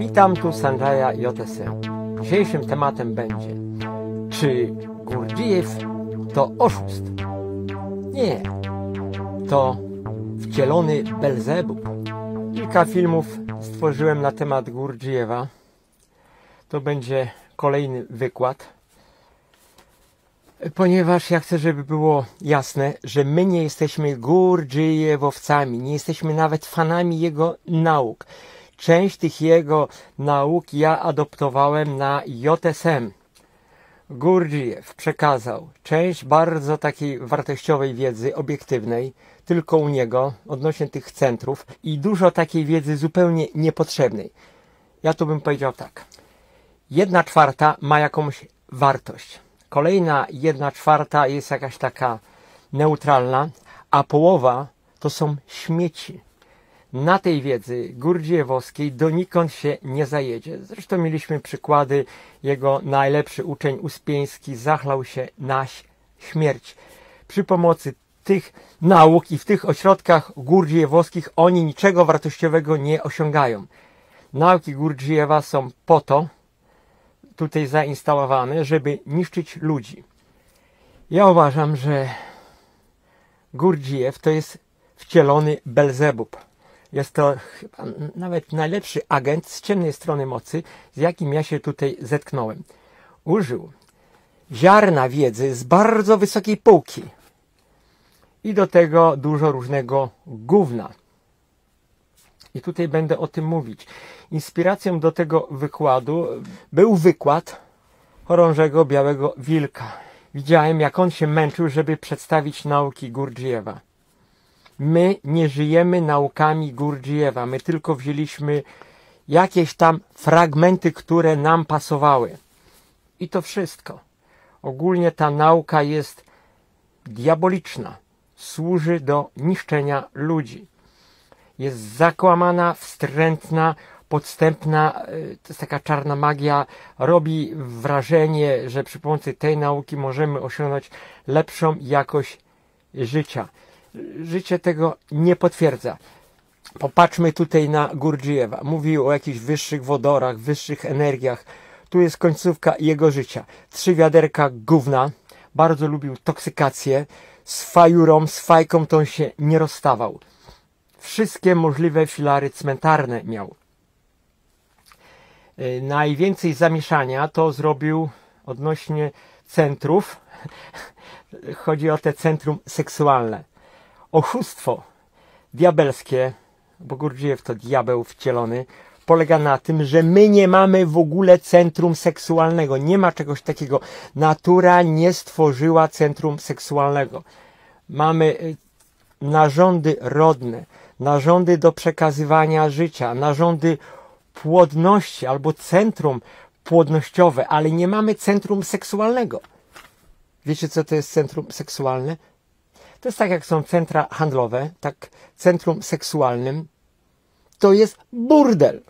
Witam tu Sanjaya JSM. Dzisiejszym tematem będzie czy Gurdjieff to oszust? Nie. To wcielony Belzebub. Kilka filmów stworzyłem na temat Gurdjieffa. To będzie kolejny wykład. Ponieważ ja chcę, żeby było jasne, że my nie jesteśmy Gurdjieffowcami, nie jesteśmy nawet fanami jego nauk. Część tych jego nauk ja adoptowałem na JSM. Gurdjieff przekazał część bardzo takiej wartościowej wiedzy obiektywnej, tylko u niego, odnośnie tych centrów i dużo takiej wiedzy zupełnie niepotrzebnej. Ja tu bym powiedział tak. Jedna czwarta ma jakąś wartość. Kolejna jedna czwarta jest jakaś taka neutralna, a połowa to są śmieci na tej wiedzy gurdziewowskiej donikąd się nie zajedzie. Zresztą mieliśmy przykłady, jego najlepszy uczeń Uspieński zachlał się na śmierć. Przy pomocy tych nauk i w tych ośrodkach gurdziewowskich oni niczego wartościowego nie osiągają. Nauki Gurdziewa są po to tutaj zainstalowane, żeby niszczyć ludzi. Ja uważam, że Gurdziew to jest wcielony Belzebub jest to chyba nawet najlepszy agent z ciemnej strony mocy, z jakim ja się tutaj zetknąłem. Użył ziarna wiedzy z bardzo wysokiej półki i do tego dużo różnego gówna. I tutaj będę o tym mówić. Inspiracją do tego wykładu był wykład chorążego białego wilka. Widziałem, jak on się męczył, żeby przedstawić nauki Gurdjieffa. My nie żyjemy naukami Gurdjieffa, my tylko wzięliśmy jakieś tam fragmenty, które nam pasowały. I to wszystko. Ogólnie ta nauka jest diaboliczna. Służy do niszczenia ludzi. Jest zakłamana, wstrętna, podstępna, e, to jest taka czarna magia, robi wrażenie, że przy pomocy tej nauki możemy osiągnąć lepszą jakość życia życie tego nie potwierdza. Popatrzmy tutaj na Gurdjieffa. Mówił o jakichś wyższych wodorach, wyższych energiach. Tu jest końcówka jego życia. Trzy wiaderka gówna. Bardzo lubił toksykację. Z fajurą, z fajką to on się nie rozstawał. Wszystkie możliwe filary cmentarne miał. E, najwięcej zamieszania to zrobił odnośnie centrów. Chodzi o te centrum seksualne oszustwo diabelskie, bo Gurdziew to diabeł wcielony, polega na tym, że my nie mamy w ogóle centrum seksualnego. Nie ma czegoś takiego. Natura nie stworzyła centrum seksualnego. Mamy y, narządy rodne, narządy do przekazywania życia, narządy płodności albo centrum płodnościowe, ale nie mamy centrum seksualnego. Wiecie, co to jest centrum seksualne? To jest tak, jak są centra handlowe, tak centrum seksualnym. To jest burdel.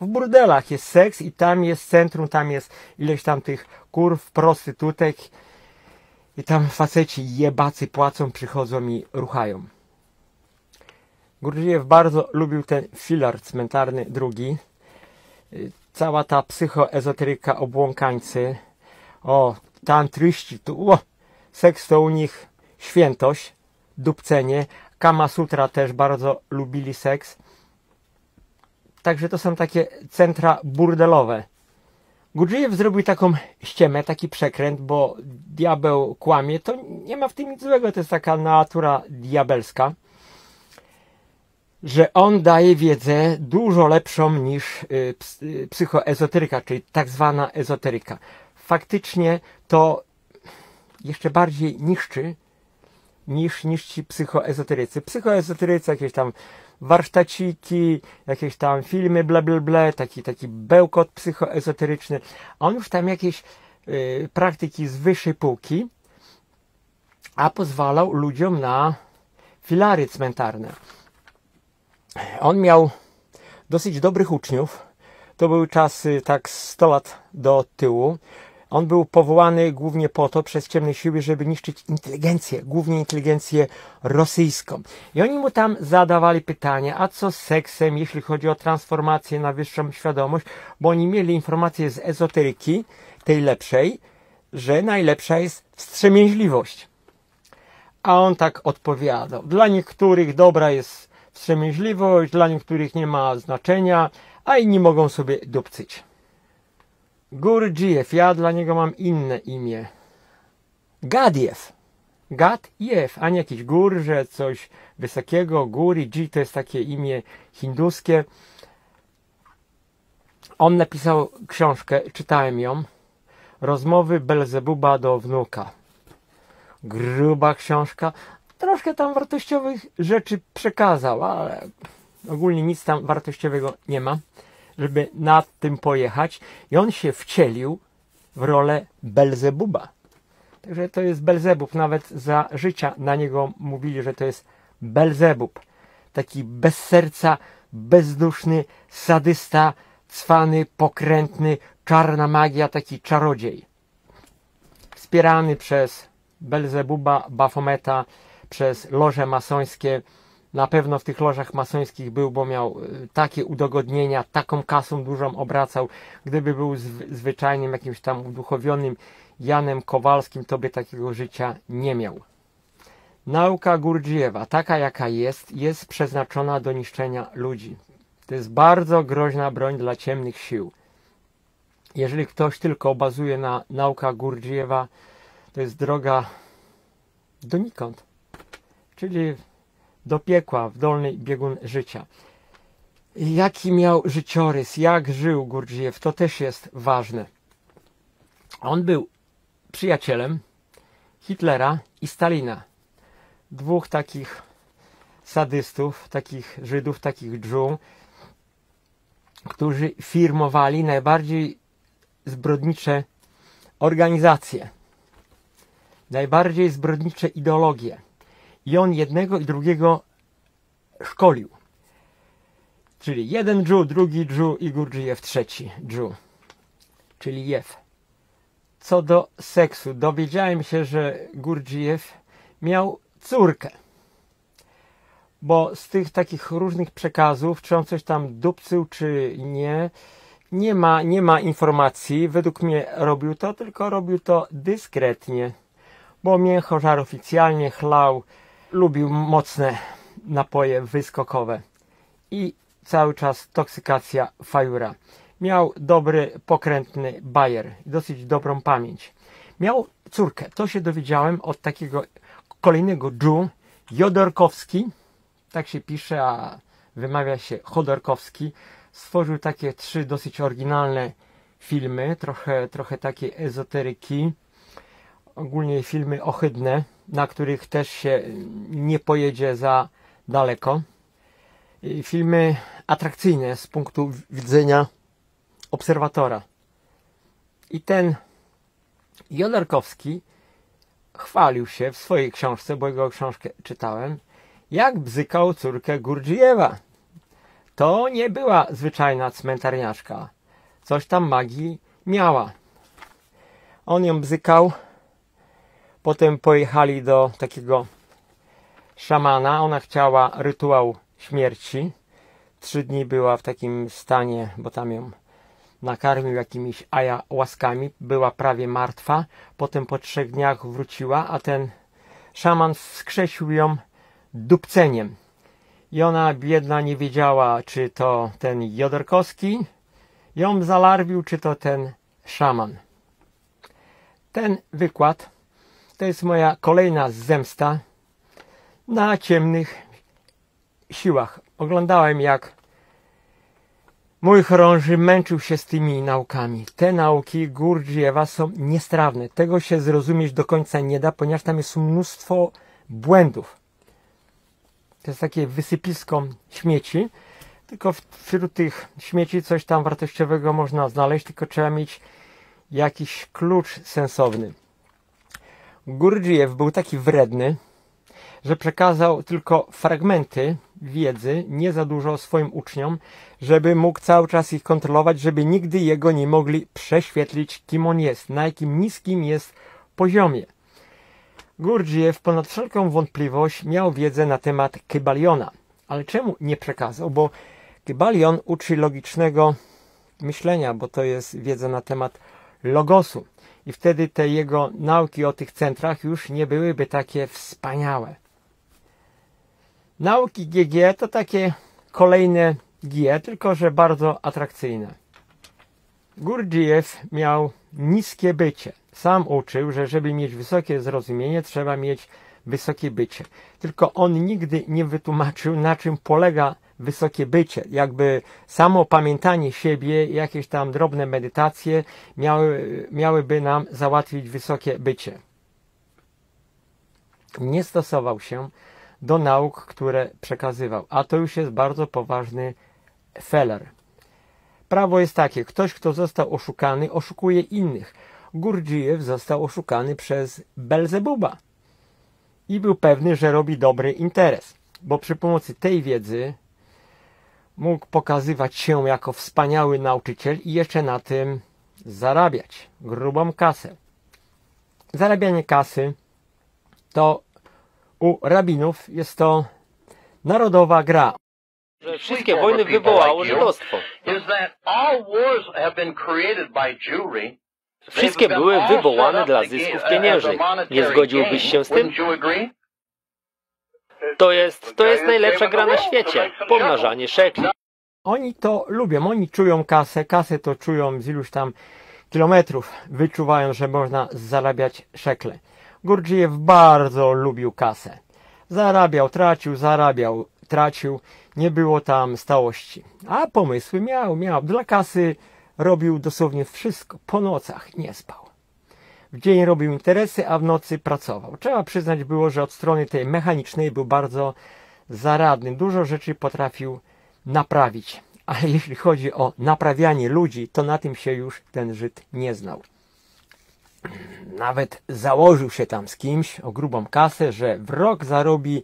W burdelach jest seks i tam jest centrum, tam jest ileś tam tych kurw, prostytutek i tam faceci jebacy płacą, przychodzą i ruchają. Gurdjieff bardzo lubił ten filar cmentarny drugi. Cała ta psychoezoteryka obłąkańcy. O, tantryści, tu, o, seks to u nich świętość, dupcenie. Kama Sutra też bardzo lubili seks. Także to są takie centra burdelowe. Gurdjieff zrobił taką ściemę, taki przekręt, bo diabeł kłamie. To nie ma w tym nic złego, to jest taka natura diabelska. Że on daje wiedzę dużo lepszą niż y, y, psychoezoteryka, czyli tak zwana ezoteryka. Faktycznie to jeszcze bardziej niszczy niż, niż ci psychoezoterycy. Psychoezoterycy jakieś tam warsztaciki, jakieś tam filmy bla bla bla, taki, taki bełkot psychoezoteryczny. A on już tam jakieś y, praktyki z wyższej półki, a pozwalał ludziom na filary cmentarne. On miał dosyć dobrych uczniów. To były czasy tak 100 lat do tyłu. On był powołany głównie po to przez ciemne siły, żeby niszczyć inteligencję, głównie inteligencję rosyjską. I oni mu tam zadawali pytania, a co z seksem, jeśli chodzi o transformację na wyższą świadomość, bo oni mieli informacje z ezoteryki, tej lepszej, że najlepsza jest wstrzemięźliwość. A on tak odpowiadał. Dla niektórych dobra jest wstrzemięźliwość, dla niektórych nie ma znaczenia, a inni mogą sobie dupcyć. Gurdjieff, ja dla niego mam inne imię. Gadiew. Gad Jew, a nie jakiś gór, że coś wysokiego. Guri, G to jest takie imię hinduskie. On napisał książkę, czytałem ją. Rozmowy Belzebuba do wnuka. Gruba książka. Troszkę tam wartościowych rzeczy przekazał, ale ogólnie nic tam wartościowego nie ma żeby nad tym pojechać i on się wcielił w rolę Belzebuba. Także to jest Belzebub. Nawet za życia na niego mówili, że to jest Belzebub. Taki bez serca, bezduszny, sadysta, cwany, pokrętny, czarna magia, taki czarodziej. Wspierany przez Belzebuba, Bafometa, przez loże masońskie, na pewno w tych lożach masońskich był, bo miał y, takie udogodnienia, taką kasą dużą obracał. Gdyby był zwyczajnym jakimś tam uduchowionym Janem Kowalskim, to by takiego życia nie miał. Nauka Gurdjieffa, taka jaka jest, jest przeznaczona do niszczenia ludzi. To jest bardzo groźna broń dla ciemnych sił. Jeżeli ktoś tylko bazuje na nauka Gurdjieffa, to jest droga donikąd. Czyli do piekła, w dolny biegun życia. Jaki miał życiorys, jak żył Gurdjieff, to też jest ważne. On był przyjacielem Hitlera i Stalina. Dwóch takich sadystów, takich Żydów, takich Dżu, którzy firmowali najbardziej zbrodnicze organizacje, najbardziej zbrodnicze ideologie. I on jednego i drugiego szkolił. Czyli jeden dżu, drugi dżu i Gurdjieff trzeci dżu. Czyli Jew. Co do seksu, dowiedziałem się, że Gurdjieff miał córkę. Bo z tych takich różnych przekazów, czy on coś tam dupcył, czy nie, nie ma, nie ma informacji. Według mnie robił to, tylko robił to dyskretnie. Bo mięchożar oficjalnie chlał lubił mocne napoje wyskokowe i cały czas toksykacja fajura. Miał dobry, pokrętny bajer, dosyć dobrą pamięć. Miał córkę, to się dowiedziałem od takiego kolejnego Dżu, Jodorkowski, tak się pisze, a wymawia się Chodorkowski. Stworzył takie trzy dosyć oryginalne filmy, trochę, trochę takiej ezoteryki, ogólnie filmy ohydne, na których też się nie pojedzie za daleko. Filmy atrakcyjne z punktu widzenia obserwatora. I ten Jodorkowski chwalił się w swojej książce, bo jego książkę czytałem, jak bzykał córkę Gurdjieffa. To nie była zwyczajna cmentarniaczka. Coś tam magii miała. On ją bzykał Potem pojechali do takiego szamana. Ona chciała rytuał śmierci. Trzy dni była w takim stanie, bo tam ją nakarmił jakimiś łaskami. Była prawie martwa. Potem po trzech dniach wróciła, a ten szaman wskrzesił ją dupceniem. I ona biedna nie wiedziała, czy to ten Jodorkowski ją zalarwił, czy to ten szaman. Ten wykład to jest moja kolejna zemsta na ciemnych siłach. Oglądałem jak mój chorąży męczył się z tymi naukami. Te nauki Gurdjieffa są niestrawne. Tego się zrozumieć do końca nie da, ponieważ tam jest mnóstwo błędów. To jest takie wysypisko śmieci. Tylko wśród tych śmieci coś tam wartościowego można znaleźć, tylko trzeba mieć jakiś klucz sensowny. Gurdjieff był taki wredny, że przekazał tylko fragmenty wiedzy, nie za dużo swoim uczniom, żeby mógł cały czas ich kontrolować, żeby nigdy jego nie mogli prześwietlić, kim on jest, na jakim niskim jest poziomie. Gurdjieff ponad wszelką wątpliwość miał wiedzę na temat Kybaliona. Ale czemu nie przekazał? Bo Kybalion uczy logicznego myślenia, bo to jest wiedza na temat logosu. I wtedy te jego nauki o tych centrach już nie byłyby takie wspaniałe. Nauki GG to takie kolejne G, tylko że bardzo atrakcyjne. Gurdjieff miał niskie bycie. Sam uczył, że żeby mieć wysokie zrozumienie, trzeba mieć wysokie bycie. Tylko on nigdy nie wytłumaczył, na czym polega wysokie bycie. Jakby samo pamiętanie siebie, jakieś tam drobne medytacje miały, miałyby nam załatwić wysokie bycie. Nie stosował się do nauk, które przekazywał, a to już jest bardzo poważny feller. Prawo jest takie, ktoś kto został oszukany, oszukuje innych. Gurdjieff został oszukany przez Belzebuba i był pewny, że robi dobry interes, bo przy pomocy tej wiedzy mógł pokazywać się jako wspaniały nauczyciel i jeszcze na tym zarabiać grubą kasę. Zarabianie kasy to u rabinów jest to narodowa gra. że wszystkie wojny wywołało żydostwo. Wszystkie były wywołane dla zysków pieniężnych. Nie zgodziłbyś się z tym? To jest, to jest najlepsza gra na świecie. Pomnażanie szekli. Oni to lubią, oni czują kasę, kasę to czują z iluś tam kilometrów, wyczuwają, że można zarabiać szekle. Gurdjieff bardzo lubił kasę. Zarabiał, tracił, zarabiał, tracił, nie było tam stałości. A pomysły miał, miał. Dla kasy robił dosłownie wszystko. Po nocach nie spał. W dzień robił interesy, a w nocy pracował. Trzeba przyznać było, że od strony tej mechanicznej był bardzo zaradny. Dużo rzeczy potrafił naprawić. Ale jeśli chodzi o naprawianie ludzi, to na tym się już ten Żyd nie znał. Nawet założył się tam z kimś o grubą kasę, że w rok zarobi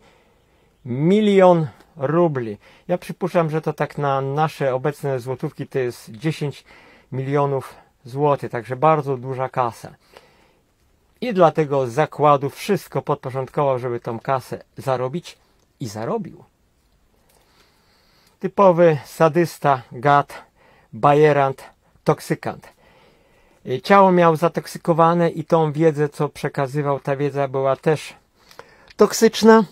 milion rubli. Ja przypuszczam, że to tak na nasze obecne złotówki to jest 10 milionów złotych, także bardzo duża kasa. I dlatego zakładu wszystko podporządkował, żeby tą kasę zarobić i zarobił. Typowy sadysta, gad, bajerant, toksykant. Y, Ciało miał zatoksykowane i tą wiedzę, co przekazywał, ta wiedza była też toksyczna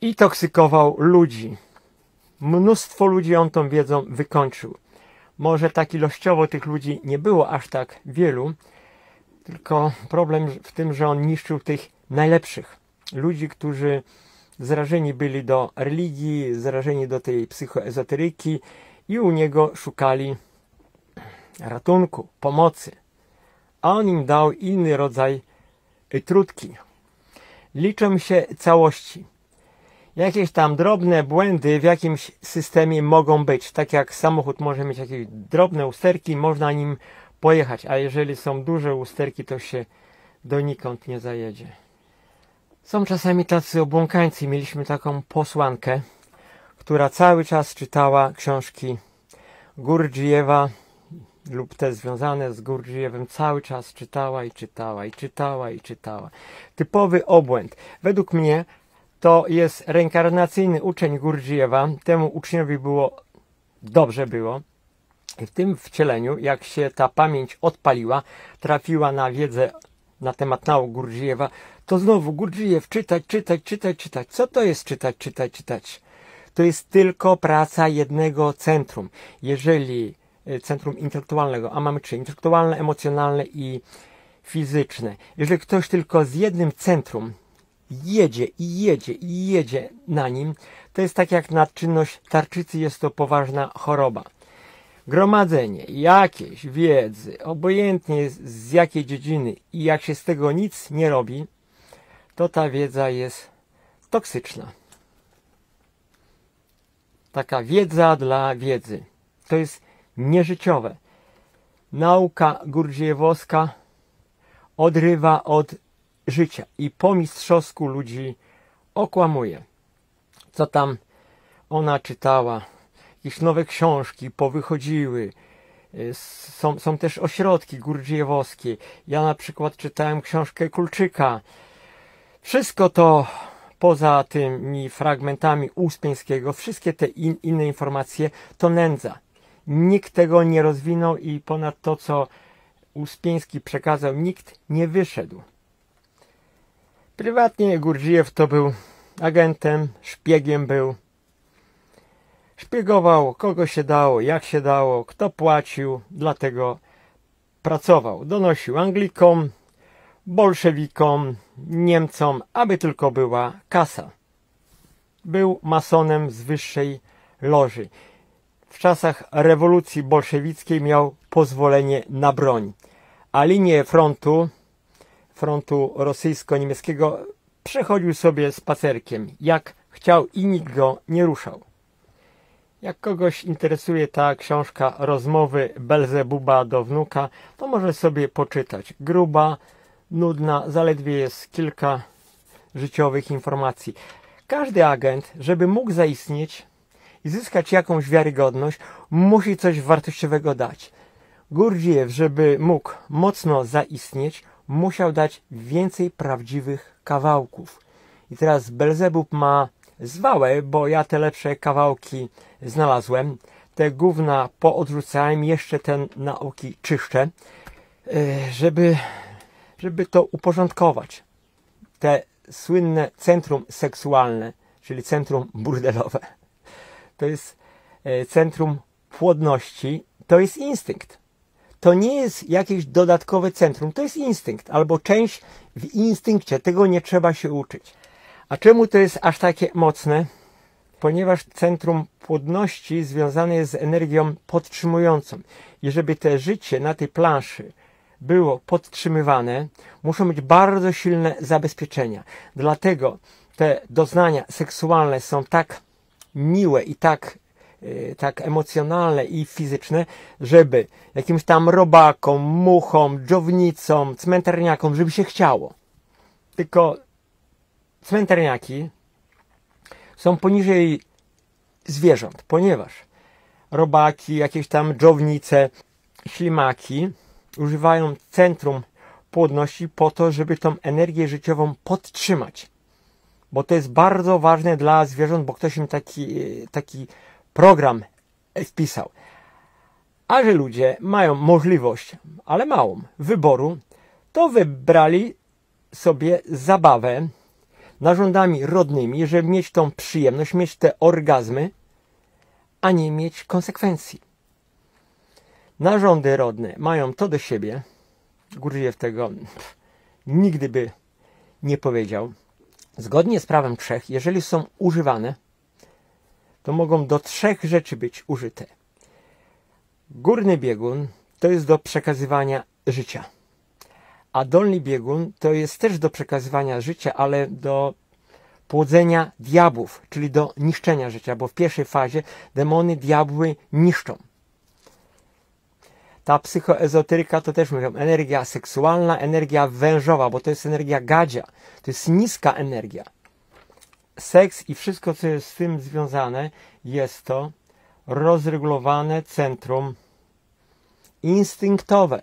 i toksykował ludzi. Mnóstwo ludzi on tą wiedzą wykończył. Może tak ilościowo tych ludzi nie było aż tak wielu, tylko problem w tym, że on niszczył tych najlepszych. Ludzi, którzy zrażeni byli do religii, zrażeni do tej psychoezoteryki i u niego szukali ratunku, pomocy. A on im dał inny rodzaj trutki. Liczą się całości. Jakieś tam drobne błędy w jakimś systemie mogą być. Tak jak samochód może mieć jakieś drobne usterki, można nim pojechać, a jeżeli są duże usterki, to się donikąd nie zajedzie. Są czasami tacy obłąkańcy. Mieliśmy taką posłankę, która cały czas czytała książki Gurdjieffa lub te związane z Gurdjieffem. Cały czas czytała i czytała i czytała i czytała. Typowy obłęd. Według mnie to jest reinkarnacyjny uczeń Gurdjieffa. Temu uczniowi było dobrze było. I w tym wcieleniu, jak się ta pamięć odpaliła, trafiła na wiedzę na temat nauk Gurdjieffa, to znowu Gurdjieff czytać, czytać, czytać, czytać. Co to jest czytać, czytać, czytać? To jest tylko praca jednego centrum. Jeżeli y, centrum intelektualnego, a mamy trzy, intelektualne, emocjonalne i fizyczne. Jeżeli ktoś tylko z jednym centrum jedzie i jedzie i jedzie na nim, to jest tak jak na czynność tarczycy, jest to poważna choroba. Gromadzenie jakiejś wiedzy, obojętnie z jakiej dziedziny i jak się z tego nic nie robi, to ta wiedza jest toksyczna. Taka wiedza dla wiedzy. To jest nieżyciowe. Nauka gurdziejewowska odrywa od życia i po mistrzowsku ludzi okłamuje. Co tam ona czytała, jakieś nowe książki powychodziły. Y, Są, są też ośrodki gurdziejewowskie. Ja na przykład czytałem książkę Kulczyka. Wszystko to poza tymi fragmentami Uspieńskiego, wszystkie te in, inne informacje to nędza. Nikt tego nie rozwinął i ponad to, co Uspieński przekazał, nikt nie wyszedł. Prywatnie Gurdzijew to był agentem, szpiegiem był. Szpiegował kogo się dało, jak się dało, kto płacił, dlatego pracował. Donosił Anglikom, bolszewikom, Niemcom, aby tylko była kasa. Był masonem z wyższej loży. W czasach rewolucji bolszewickiej miał pozwolenie na broń, a linię frontu, frontu rosyjsko-niemieckiego przechodził sobie spacerkiem, jak chciał i nikt go nie ruszał. Jak kogoś interesuje ta książka Rozmowy Belzebuba do wnuka, to może sobie poczytać. Gruba, nudna, zaledwie jest kilka życiowych informacji. Każdy agent, żeby mógł zaistnieć i zyskać jakąś wiarygodność, musi coś wartościowego dać. Gurdziew, żeby mógł mocno zaistnieć, musiał dać więcej prawdziwych kawałków. I teraz Belzebub ma zwałę, bo ja te lepsze kawałki znalazłem. Te gówna poodrzucałem, jeszcze te nauki czyszczę, e, żeby, żeby to uporządkować. Te słynne centrum seksualne, czyli centrum burdelowe, to jest e, centrum płodności, to jest instynkt. To nie jest jakieś dodatkowe centrum, to jest instynkt, albo część w instynkcie, tego nie trzeba się uczyć. A czemu to jest aż takie mocne? Ponieważ centrum płodności związane jest z energią podtrzymującą. I żeby te życie na tej planszy było podtrzymywane, muszą być bardzo silne zabezpieczenia. Dlatego te doznania seksualne są tak miłe i tak, yy, tak emocjonalne i fizyczne, żeby jakimś tam robakom, muchom, dżownicom, cmentarniakom, żeby się chciało. Tylko cmentarniaki są poniżej zwierząt, ponieważ robaki, jakieś tam dżownice, ślimaki używają centrum płodności po to, żeby tą energię życiową podtrzymać. Bo to jest bardzo ważne dla zwierząt, bo ktoś im taki, taki program wpisał. A że ludzie mają możliwość, ale małą, wyboru, to wybrali sobie zabawę narządami rodnymi, żeby mieć tą przyjemność, mieć te orgazmy, a nie mieć konsekwencji. Narządy rodne mają to do siebie, Gurdjieff tego pff, nigdy by nie powiedział. Zgodnie z prawem trzech, jeżeli są używane, to mogą do trzech rzeczy być użyte. Górny biegun to jest do przekazywania życia a dolny biegun to jest też do przekazywania życia, ale do płodzenia diabłów, czyli do niszczenia życia, bo w pierwszej fazie demony, diabły niszczą. Ta psychoezoteryka to też mówią energia seksualna, energia wężowa, bo to jest energia gadzia, to jest niska energia. Seks i wszystko, co jest z tym związane, jest to rozregulowane centrum instynktowe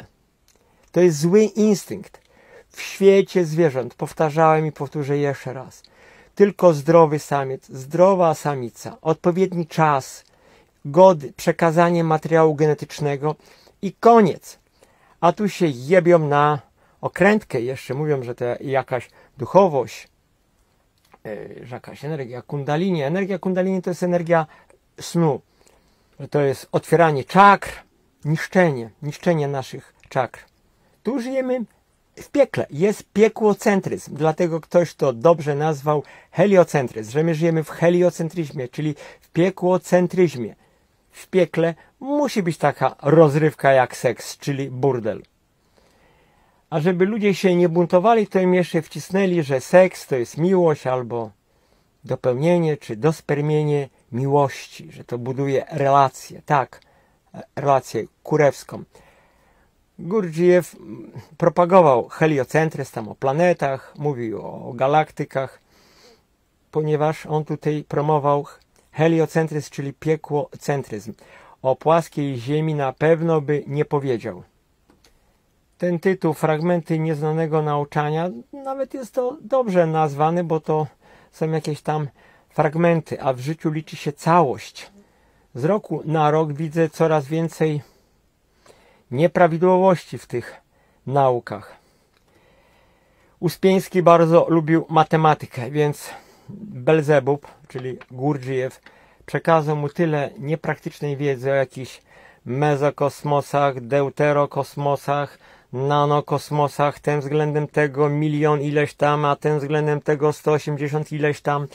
to jest zły instynkt. W świecie zwierząt, powtarzałem i powtórzę jeszcze raz, tylko zdrowy samiec, zdrowa samica, odpowiedni czas, gody, przekazanie materiału genetycznego i koniec. A tu się jebią na okrętkę jeszcze, mówią, że to jakaś duchowość, e, że jakaś energia kundalini. Energia kundalini to jest energia snu. To jest otwieranie czakr, niszczenie, niszczenie naszych czakr. Tu żyjemy w piekle. Jest piekłocentryzm. Dlatego ktoś to dobrze nazwał heliocentryzm, że my żyjemy w heliocentryzmie, czyli w piekłocentryzmie. W piekle musi być taka rozrywka jak seks, czyli burdel. A żeby ludzie się nie buntowali, to im jeszcze wcisnęli, że seks to jest miłość albo dopełnienie czy dospermienie miłości, że to buduje relację. Tak, relację kurewską. Gurdjieff propagował heliocentryzm, tam o planetach, mówił o galaktykach, ponieważ on tutaj promował Heliocentryzm, czyli piekłocentryzm. O płaskiej ziemi na pewno by nie powiedział. Ten tytuł, Fragmenty nieznanego nauczania, nawet jest to dobrze nazwany, bo to są jakieś tam fragmenty, a w życiu liczy się całość. Z roku na rok widzę coraz więcej nieprawidłowości w tych naukach. Uspieński bardzo lubił matematykę, więc Belzebub, czyli Gurdjieff, przekazał mu tyle niepraktycznej wiedzy o jakichś mezokosmosach, deuterokosmosach, nanokosmosach, ten względem tego milion ileś tam, a ten względem tego 180 ileś tam,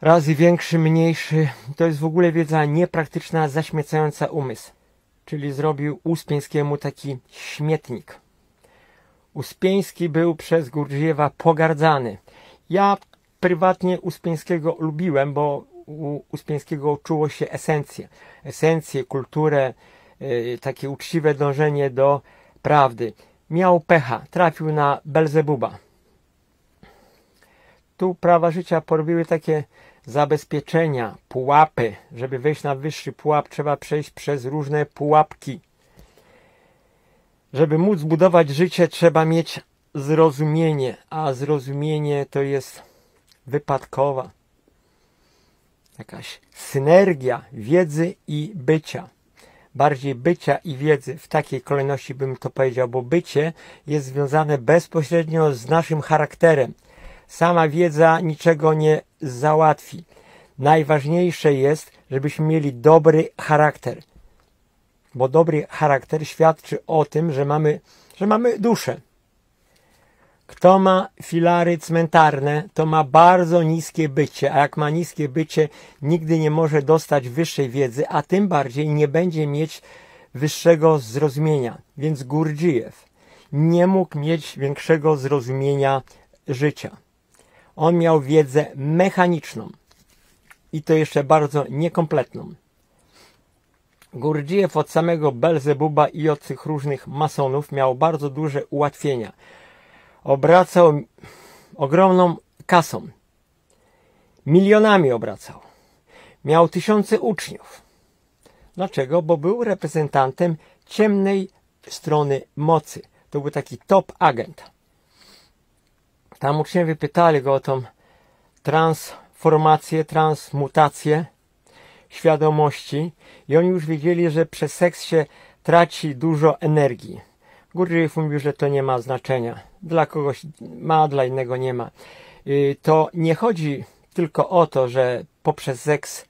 razy większy, mniejszy. To jest w ogóle wiedza niepraktyczna, zaśmiecająca umysł. Czyli zrobił Uspieńskiemu taki śmietnik. Uspieński był przez Gurdziewa pogardzany. Ja prywatnie Uspieńskiego lubiłem, bo u Uspieńskiego czuło się esencję. Esencję, kulturę, yy, takie uczciwe dążenie do prawdy. Miał pecha, trafił na Belzebuba. Tu prawa życia porobiły takie zabezpieczenia, pułapy. Żeby wejść na wyższy pułap, trzeba przejść przez różne pułapki. Żeby móc zbudować życie, trzeba mieć zrozumienie, a zrozumienie to jest wypadkowa. Jakaś synergia wiedzy i bycia. Bardziej bycia i wiedzy w takiej kolejności bym to powiedział, bo bycie jest związane bezpośrednio z naszym charakterem. Sama wiedza niczego nie załatwi. Najważniejsze jest, żebyśmy mieli dobry charakter. Bo dobry charakter świadczy o tym, że mamy, że mamy duszę. Kto ma filary cmentarne, to ma bardzo niskie bycie, a jak ma niskie bycie, nigdy nie może dostać wyższej wiedzy, a tym bardziej nie będzie mieć wyższego zrozumienia. Więc Gurdziejew nie mógł mieć większego zrozumienia życia. On miał wiedzę mechaniczną i to jeszcze bardzo niekompletną. Gurdziejew od samego Belzebuba i od tych różnych masonów miał bardzo duże ułatwienia. Obracał ogromną kasą. Milionami obracał. Miał tysiące uczniów. Dlaczego? Bo był reprezentantem ciemnej strony mocy. To był taki top agent. Tam uczniowie pytali go o tą transformację, transmutację świadomości i oni już wiedzieli, że przez seks się traci dużo energii. Gurdjieff mówił, że to nie ma znaczenia. Dla kogoś ma, dla innego nie ma. Y, to nie chodzi tylko o to, że poprzez seks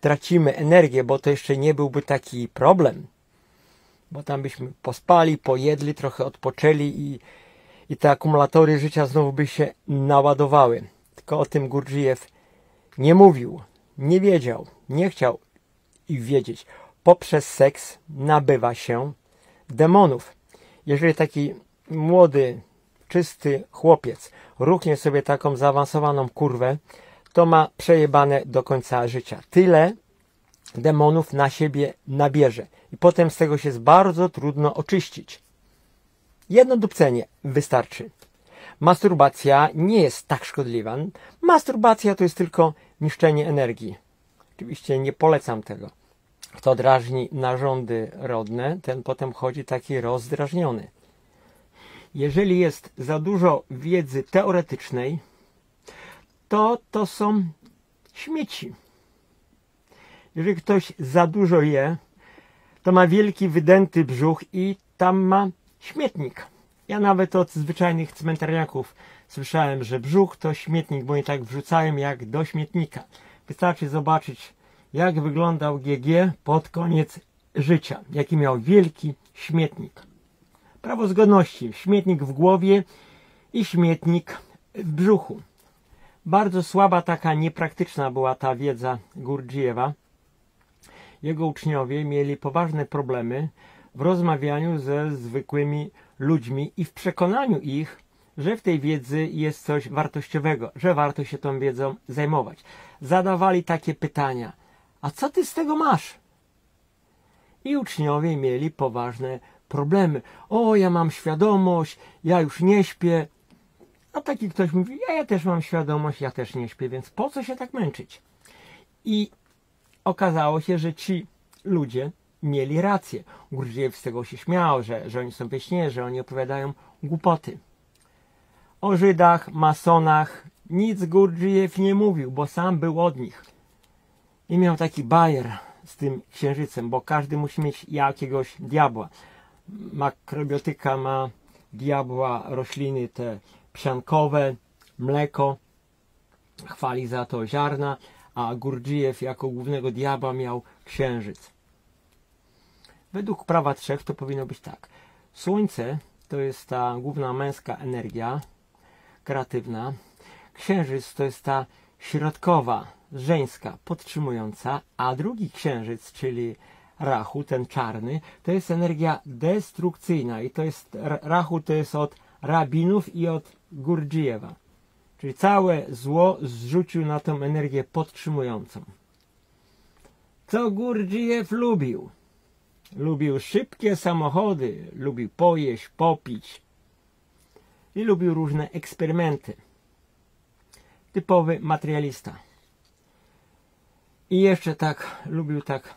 tracimy energię, bo to jeszcze nie byłby taki problem. Bo tam byśmy pospali, pojedli, trochę odpoczęli i i te akumulatory życia znowu by się naładowały. Tylko o tym Gurdjieff nie mówił, nie wiedział, nie chciał i wiedzieć. Poprzez seks nabywa się demonów. Jeżeli taki młody, czysty chłopiec ruchnie sobie taką zaawansowaną kurwę, to ma przejebane do końca życia. Tyle demonów na siebie nabierze. I potem z tego się jest bardzo trudno oczyścić. Jedno dupcenie wystarczy. Masturbacja nie jest tak szkodliwa. Masturbacja to jest tylko niszczenie energii. Oczywiście nie polecam tego. Kto drażni narządy rodne, ten potem chodzi taki rozdrażniony. Jeżeli jest za dużo wiedzy teoretycznej, to to są śmieci. Jeżeli ktoś za dużo je, to ma wielki wydęty brzuch i tam ma śmietnik. Ja nawet od zwyczajnych cmentarniaków słyszałem, że brzuch to śmietnik, bo oni tak wrzucają jak do śmietnika. Wystarczy zobaczyć, jak wyglądał GG pod koniec życia. Jaki miał wielki śmietnik. Prawo zgodności. Śmietnik w głowie i śmietnik w brzuchu. Bardzo słaba, taka niepraktyczna była ta wiedza Gurdziewa. Jego uczniowie mieli poważne problemy w rozmawianiu ze zwykłymi ludźmi i w przekonaniu ich, że w tej wiedzy jest coś wartościowego, że warto się tą wiedzą zajmować. Zadawali takie pytania: A co ty z tego masz? I uczniowie mieli poważne problemy. O, ja mam świadomość, ja już nie śpię. A taki ktoś mówi: Ja, ja też mam świadomość, ja też nie śpię, więc po co się tak męczyć? I okazało się, że ci ludzie mieli rację. Gurdziew z tego się śmiał, że, że oni są wyśnie, że oni opowiadają głupoty. O Żydach, masonach nic Gurdziew nie mówił, bo sam był od nich. I miał taki bajer z tym księżycem, bo każdy musi mieć jakiegoś diabła. Makrobiotyka ma diabła, rośliny te psiankowe, mleko, chwali za to ziarna, a Gurdzijew jako głównego diabła miał księżyc. Według prawa trzech to powinno być tak. Słońce to jest ta główna męska energia kreatywna. Księżyc to jest ta środkowa, żeńska, podtrzymująca, a drugi księżyc, czyli Rachu, ten czarny, to jest energia destrukcyjna i to jest, Rachu to jest od rabinów i od Gurdzijewa. Czyli całe zło zrzucił na tą energię podtrzymującą. Co Gurdzijew lubił? Lubił szybkie samochody, lubił pojeść, popić i lubił różne eksperymenty. Typowy materialista. I jeszcze tak lubił tak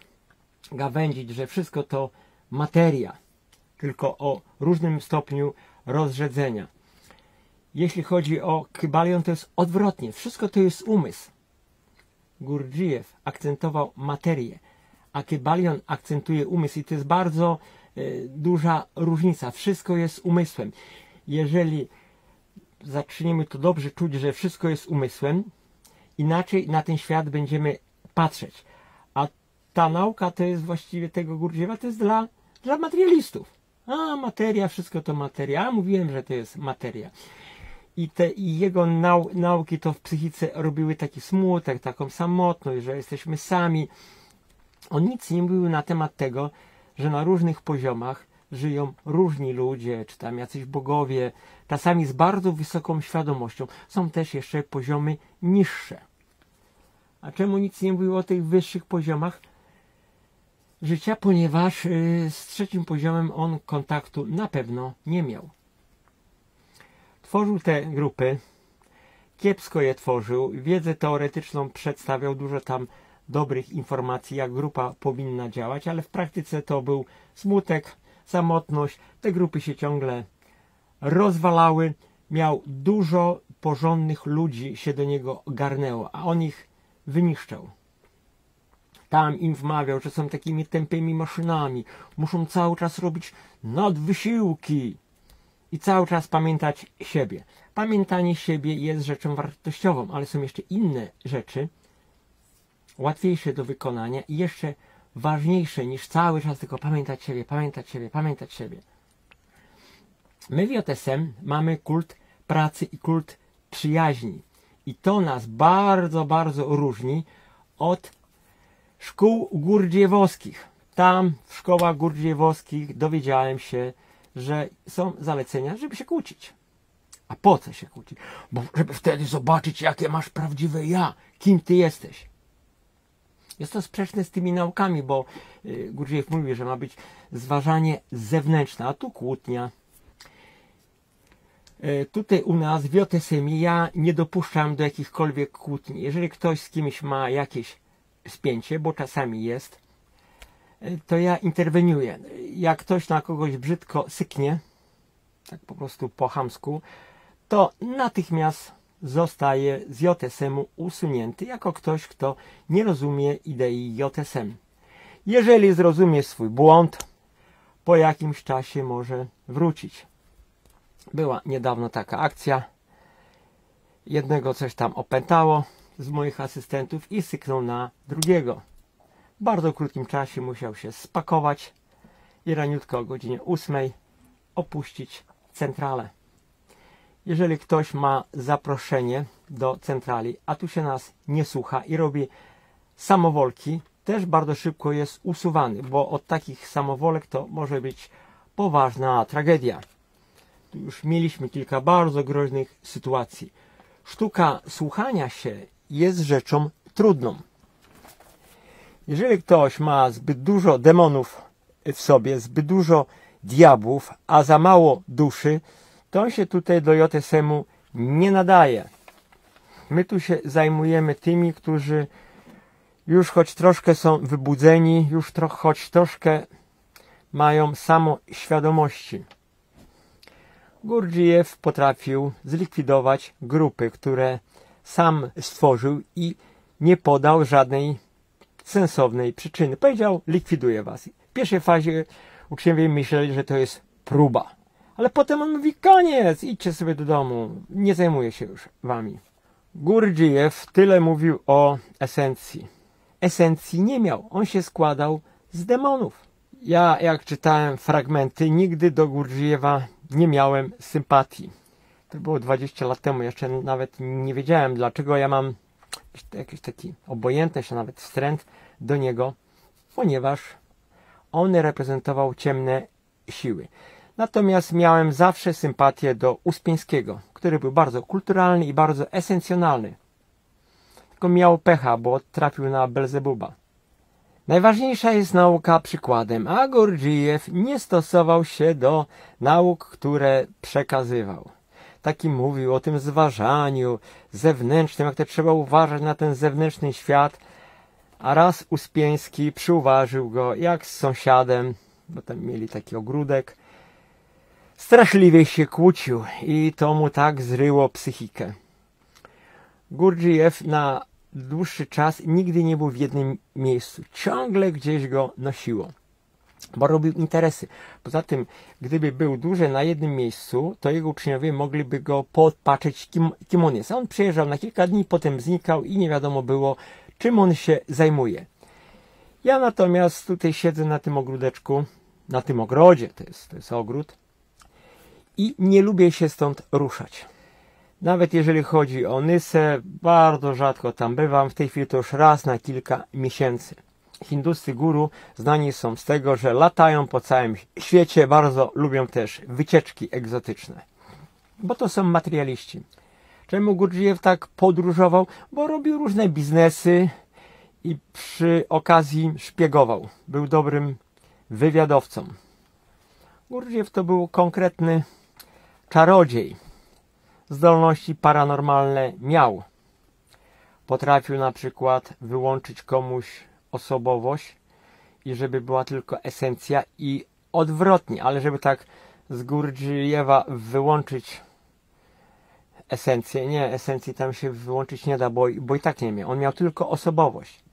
gawędzić, że wszystko to materia, tylko o różnym stopniu rozrzedzenia. Jeśli chodzi o Kybalion, to jest odwrotnie. Wszystko to jest umysł. Gurdjieff akcentował materię, a Kybalion akcentuje umysł i to jest bardzo e, duża różnica. Wszystko jest umysłem. Jeżeli zaczniemy to dobrze czuć, że wszystko jest umysłem, inaczej na ten świat będziemy patrzeć. A ta nauka to jest właściwie tego Gurdziewa, to jest dla, dla materialistów. A, materia, wszystko to materia. A, mówiłem, że to jest materia. I, te, i jego nau, nauki to w psychice robiły taki smutek, taką samotność, że jesteśmy sami. On nic nie mówił na temat tego, że na różnych poziomach żyją różni ludzie, czy tam jacyś bogowie, czasami z bardzo wysoką świadomością. Są też jeszcze poziomy niższe. A czemu nic nie mówił o tych wyższych poziomach życia? Ponieważ y, z trzecim poziomem on kontaktu na pewno nie miał. Tworzył te grupy, kiepsko je tworzył, wiedzę teoretyczną przedstawiał, dużo tam dobrych informacji, jak grupa powinna działać, ale w praktyce to był smutek, samotność. Te grupy się ciągle rozwalały. Miał dużo porządnych ludzi się do niego garnęło, a on ich wyniszczał. Tam im wmawiał, że są takimi tępymi maszynami, muszą cały czas robić nadwysiłki i cały czas pamiętać siebie. Pamiętanie siebie jest rzeczą wartościową, ale są jeszcze inne rzeczy, łatwiejsze do wykonania i jeszcze ważniejsze niż cały czas tylko pamiętać siebie, pamiętać siebie, pamiętać siebie. My w JSM mamy kult pracy i kult przyjaźni. I to nas bardzo, bardzo różni od szkół górdziewowskich. Tam w szkołach górdziewowskich dowiedziałem się, że są zalecenia, żeby się kłócić. A po co się kłócić? Bo żeby wtedy zobaczyć, jakie masz prawdziwe ja, kim ty jesteś. Jest to sprzeczne z tymi naukami, bo y, Gurdjieff mówi, że ma być zważanie zewnętrzne, a tu kłótnia. Y, tutaj u nas w JSM ja nie dopuszczam do jakichkolwiek kłótni. Jeżeli ktoś z kimś ma jakieś spięcie, bo czasami jest, y, to ja interweniuję. Jak ktoś na kogoś brzydko syknie, tak po prostu po chamsku, to natychmiast zostaje z JSM-u usunięty jako ktoś, kto nie rozumie idei JSM. Jeżeli zrozumie swój błąd, po jakimś czasie może wrócić. Była niedawno taka akcja. Jednego coś tam opętało z moich asystentów i syknął na drugiego. W bardzo krótkim czasie musiał się spakować i raniutko o godzinie 8 opuścić centralę jeżeli ktoś ma zaproszenie do centrali, a tu się nas nie słucha i robi samowolki, też bardzo szybko jest usuwany, bo od takich samowolek to może być poważna tragedia. Tu już mieliśmy kilka bardzo groźnych sytuacji. Sztuka słuchania się jest rzeczą trudną. Jeżeli ktoś ma zbyt dużo demonów w sobie, zbyt dużo diabłów, a za mało duszy, to się tutaj do JSM-u nie nadaje. My tu się zajmujemy tymi, którzy już choć troszkę są wybudzeni, już tro, choć troszkę mają samoświadomości. Gurdjieff potrafił zlikwidować grupy, które sam stworzył i nie podał żadnej sensownej przyczyny. Powiedział, likwiduję was. W pierwszej fazie uczniowie myśleli, że to jest próba. Ale potem on mówi, koniec, idźcie sobie do domu, nie zajmuję się już wami. Gurdjieff tyle mówił o esencji. Esencji nie miał, on się składał z demonów. Ja, jak czytałem fragmenty, nigdy do Gurdjieffa nie miałem sympatii. To było 20 lat temu, jeszcze nawet nie wiedziałem, dlaczego ja mam jakiś taki obojętność, a nawet wstręt do niego, ponieważ on reprezentował ciemne siły. Natomiast miałem zawsze sympatię do Uspieńskiego, który był bardzo kulturalny i bardzo esencjonalny. Tylko miał pecha, bo trafił na Belzebuba. Najważniejsza jest nauka przykładem, a Gurdjieff nie stosował się do nauk, które przekazywał. Taki mówił o tym zważaniu zewnętrznym, jak to trzeba uważać na ten zewnętrzny świat, a raz Uspieński przyuważył go jak z sąsiadem, bo tam mieli taki ogródek, straszliwie się kłócił i to mu tak zryło psychikę. Gurdjieff na dłuższy czas nigdy nie był w jednym miejscu. Ciągle gdzieś go nosiło, bo robił interesy. Poza tym, gdyby był dłużej na jednym miejscu, to jego uczniowie mogliby go podpatrzeć, kim, kim on jest. On przyjeżdżał na kilka dni, potem znikał i nie wiadomo było, czym on się zajmuje. Ja natomiast tutaj siedzę na tym ogródeczku, na tym ogrodzie, to jest, to jest ogród, i nie lubię się stąd ruszać. Nawet jeżeli chodzi o Nysę, bardzo rzadko tam bywam, w tej chwili to już raz na kilka miesięcy. Hinduscy guru znani są z tego, że latają po całym świecie, bardzo lubią też wycieczki egzotyczne. Bo to są materialiści. Czemu Gurdjieff tak podróżował? Bo robił różne biznesy i przy okazji szpiegował. Był dobrym wywiadowcą. Gurdjieff to był konkretny czarodziej. Zdolności paranormalne miał. Potrafił na przykład wyłączyć komuś osobowość i żeby była tylko esencja i odwrotnie, ale żeby tak z Gurdjieffa wyłączyć esencję. Nie, esencji tam się wyłączyć nie da, bo, bo i tak nie miał. On miał tylko osobowość.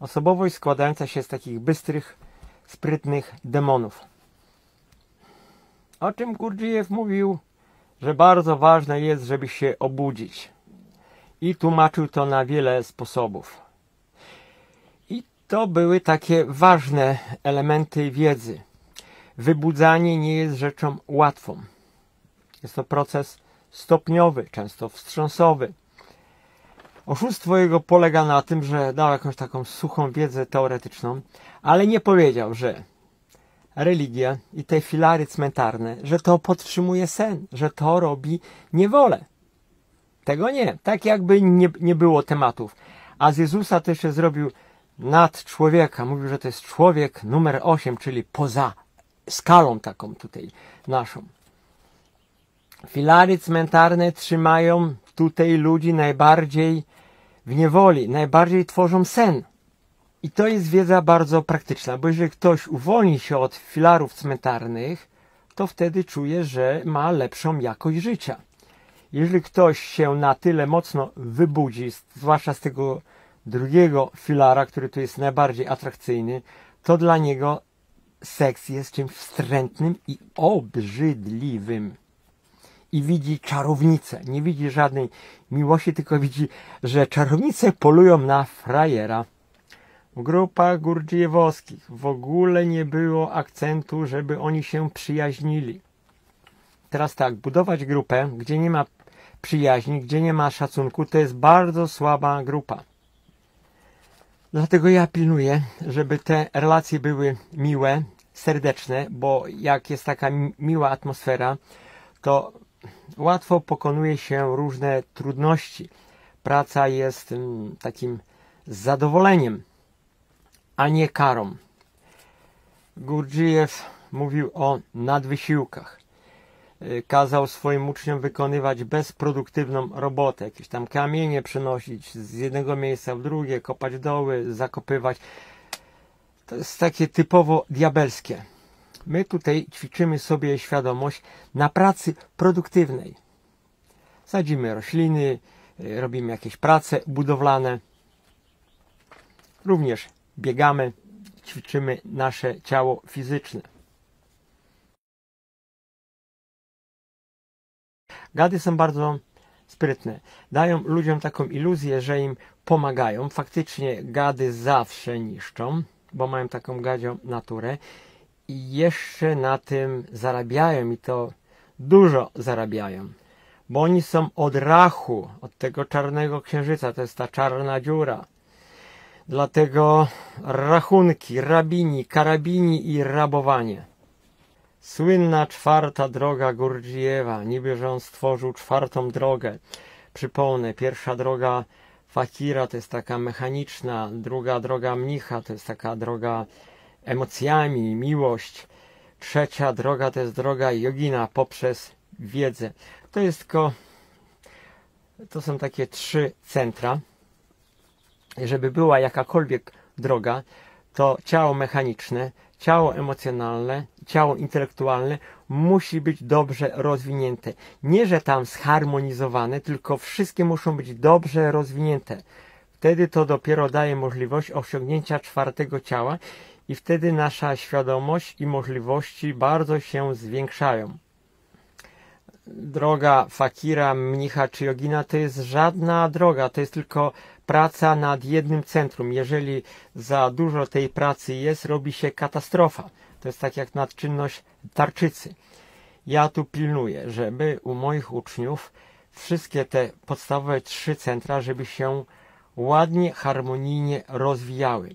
Osobowość składająca się z takich bystrych, sprytnych demonów. O czym Gurdjieff mówił, że bardzo ważne jest, żeby się obudzić. I tłumaczył to na wiele sposobów. I to były takie ważne elementy wiedzy. Wybudzanie nie jest rzeczą łatwą. Jest to proces stopniowy, często wstrząsowy. Oszustwo jego polega na tym, że dał jakąś taką suchą wiedzę teoretyczną, ale nie powiedział, że religia i te filary cmentarne, że to podtrzymuje sen, że to robi niewolę. Tego nie. Tak jakby nie, nie było tematów. A z Jezusa też się zrobił nad człowieka. Mówił, że to jest człowiek numer 8, czyli poza skalą taką tutaj naszą. Filary cmentarne trzymają tutaj ludzi najbardziej w niewoli, najbardziej tworzą sen. I to jest wiedza bardzo praktyczna, bo jeżeli ktoś uwolni się od filarów cmentarnych, to wtedy czuje, że ma lepszą jakość życia. Jeżeli ktoś się na tyle mocno wybudzi, zwłaszcza z tego drugiego filara, który tu jest najbardziej atrakcyjny, to dla niego seks jest czymś wstrętnym i obrzydliwym i widzi czarownicę. Nie widzi żadnej miłości, tylko widzi, że czarownice polują na frajera. W grupach gurdjiewowskich w ogóle nie było akcentu, żeby oni się przyjaźnili. Teraz tak, budować grupę, gdzie nie ma przyjaźni, gdzie nie ma szacunku, to jest bardzo słaba grupa. Dlatego ja pilnuję, żeby te relacje były miłe, serdeczne, bo jak jest taka miła atmosfera, to łatwo pokonuje się różne trudności. Praca jest mm, takim zadowoleniem, a nie karą. Gurdjieff mówił o nadwysiłkach. y, kazał swoim uczniom wykonywać bezproduktywną robotę, jakieś tam kamienie przenosić z jednego miejsca w drugie, kopać doły, zakopywać. To jest takie typowo diabelskie. My tutaj ćwiczymy sobie świadomość na pracy produktywnej. Sadzimy rośliny, y, robimy jakieś prace budowlane. Również biegamy, ćwiczymy nasze ciało fizyczne. Gady są bardzo sprytne. Dają ludziom taką iluzję, że im pomagają. Faktycznie gady zawsze niszczą, bo mają taką gadzią naturę i jeszcze na tym zarabiają i to dużo zarabiają. Bo oni są od rachu, od tego czarnego księżyca, to jest ta czarna dziura. Dlatego rachunki, rabini, karabini i rabowanie. Słynna czwarta droga Gurdziewa, niby że on stworzył czwartą drogę. Przypomnę, pierwsza droga fakira to jest taka mechaniczna, druga droga mnicha to jest taka droga emocjami, miłość. Trzecia droga to jest droga jogina poprzez wiedzę. To jest tylko, to są takie trzy centra. Żeby była jakakolwiek droga, to ciało mechaniczne, ciało emocjonalne, ciało intelektualne musi być dobrze rozwinięte. Nie, że tam zharmonizowane, tylko wszystkie muszą być dobrze rozwinięte. Wtedy to dopiero daje możliwość osiągnięcia czwartego ciała i wtedy nasza świadomość i możliwości bardzo się zwiększają. Droga fakira, mnicha czy jogina to jest żadna droga, to jest tylko praca nad jednym centrum. Jeżeli za dużo tej pracy jest, robi się katastrofa. To jest tak jak nadczynność tarczycy. Ja tu pilnuję, żeby u moich uczniów wszystkie te podstawowe trzy centra, żeby się ładnie, harmonijnie rozwijały.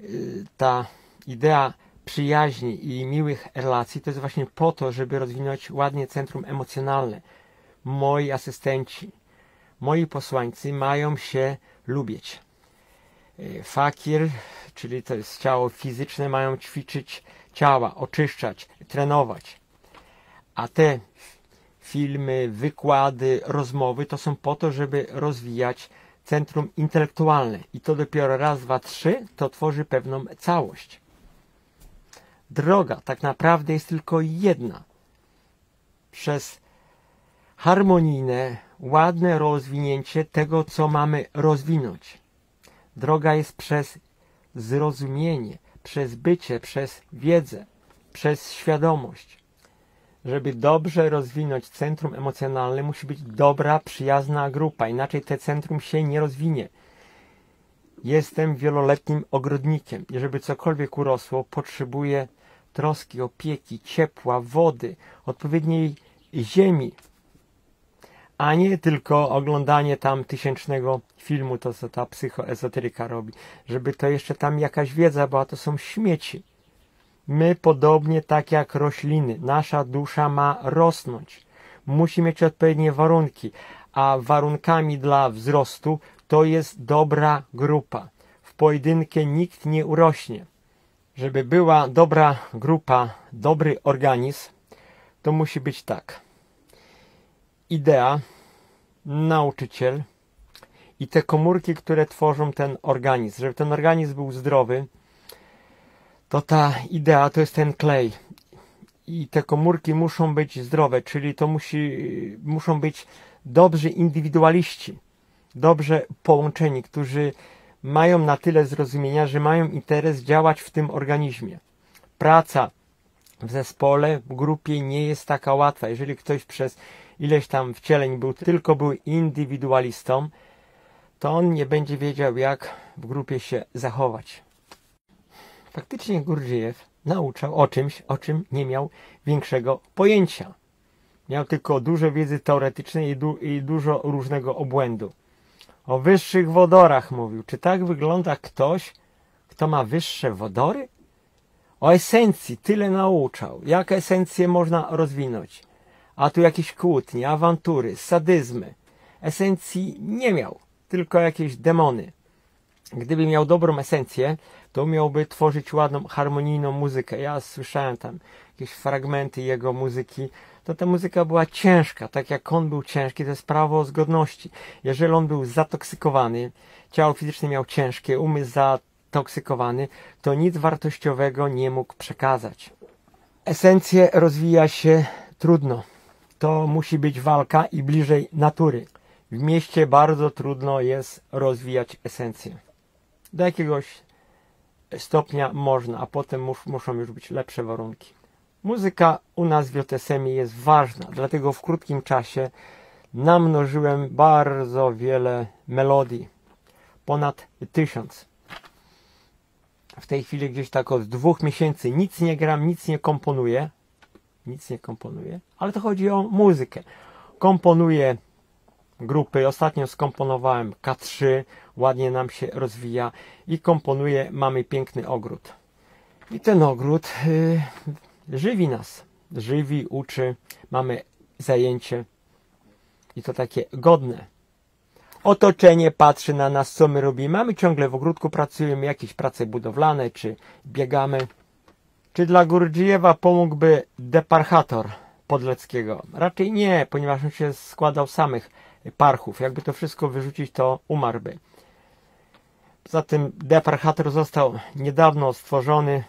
Y, ta idea przyjaźni i miłych relacji to jest właśnie po to, żeby rozwinąć ładnie centrum emocjonalne. Moi asystenci, moi posłańcy mają się lubić. Y, fakir, czyli to jest ciało fizyczne, mają ćwiczyć ciała, oczyszczać, trenować. A te filmy, wykłady, rozmowy to są po to, żeby rozwijać centrum intelektualne. I to dopiero raz, dwa, trzy to tworzy pewną całość. Droga tak naprawdę jest tylko jedna. Przez harmonijne, ładne rozwinięcie tego, co mamy rozwinąć. Droga jest przez zrozumienie, przez bycie, przez wiedzę, przez świadomość. Żeby dobrze rozwinąć centrum emocjonalne, musi być dobra, przyjazna grupa, inaczej te centrum się nie rozwinie. Jestem wieloletnim ogrodnikiem i żeby cokolwiek urosło, potrzebuję troski, opieki, ciepła, wody, odpowiedniej ziemi, a nie tylko oglądanie tam tysięcznego filmu, to co ta psychoezoteryka robi, żeby to jeszcze tam jakaś wiedza była, to są śmieci. My podobnie tak jak rośliny, nasza dusza ma rosnąć. Musi mieć odpowiednie warunki, a warunkami dla wzrostu to jest dobra grupa. W pojedynkę nikt nie urośnie. Żeby była dobra grupa, dobry organizm, to musi być tak idea, nauczyciel i te komórki, które tworzą ten organizm. Żeby ten organizm był zdrowy, to ta idea to jest ten klej. I te komórki muszą być zdrowe, czyli to musi, muszą być dobrzy indywidualiści, dobrze połączeni, którzy mają na tyle zrozumienia, że mają interes działać w tym organizmie. Praca w zespole, w grupie nie jest taka łatwa. Jeżeli ktoś przez ileś tam wcieleń był, tylko był indywidualistą, to on nie będzie wiedział, jak w grupie się zachować. Faktycznie Gurdziejew nauczał o czymś, o czym nie miał większego pojęcia. Miał tylko dużo wiedzy teoretycznej i, du i dużo różnego obłędu. O wyższych wodorach mówił. Czy tak wygląda ktoś, kto ma wyższe wodory? O esencji tyle nauczał. Jak esencję można rozwinąć? A tu jakieś kłótnie, awantury, sadyzmy. Esencji nie miał, tylko jakieś demony. Gdyby miał dobrą esencję, to umiałby tworzyć ładną, harmonijną muzykę. Ja słyszałem tam jakieś fragmenty jego muzyki, to ta muzyka była ciężka, tak jak on był ciężki, to jest prawo zgodności. Jeżeli on był zatoksykowany, ciało fizyczne miał ciężkie, umysł zatoksykowany, to nic wartościowego nie mógł przekazać. Esencję rozwija się trudno. To musi być walka i bliżej natury. W mieście bardzo trudno jest rozwijać esencję. Do jakiegoś stopnia można, a potem mus, muszą już być lepsze warunki. Muzyka u nas w JSM jest ważna, dlatego w krótkim czasie namnożyłem bardzo wiele melodii. Ponad tysiąc. W tej chwili gdzieś tak od dwóch miesięcy nic nie gram, nic nie komponuję. Nic nie komponuję, ale to chodzi o muzykę. Komponuję grupy. Ostatnio skomponowałem K3, ładnie nam się rozwija i komponuję Mamy piękny ogród. I ten ogród yy, żywi nas, żywi, uczy, mamy zajęcie i to takie godne. Otoczenie patrzy na nas, co my robimy. Mamy ciągle w ogródku pracujemy, jakieś prace budowlane, czy biegamy. Czy dla Gurdzijewa pomógłby deparchator Podleckiego? Raczej nie, ponieważ on się składał samych parchów. Jakby to wszystko wyrzucić, to umarłby. Poza tym deparchator został niedawno stworzony